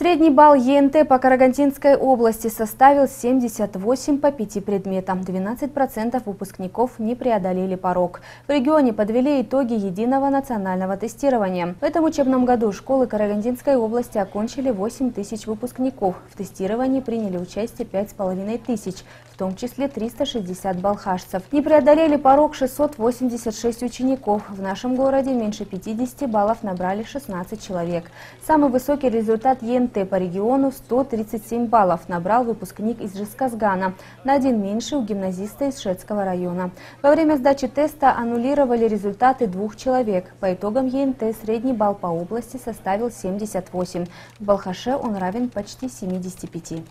Средний балл ЕНТ по Карагандинской области составил 78 по пяти предметам. 12% выпускников не преодолели порог. В регионе подвели итоги единого национального тестирования. В этом учебном году школы Карагандинской области окончили 8 тысяч выпускников. В тестировании приняли участие 5,5 тысяч, в том числе 360 балхашцев. Не преодолели порог 686 учеников. В нашем городе меньше 50 баллов набрали 16 человек. Самый высокий результат ЕНТ НТ по региону 137 баллов набрал выпускник из Жесказгана, на один меньше у гимназиста из Шетского района. Во время сдачи теста аннулировали результаты двух человек. По итогам ЕНТ средний балл по области составил 78. В Балхаше он равен почти 75.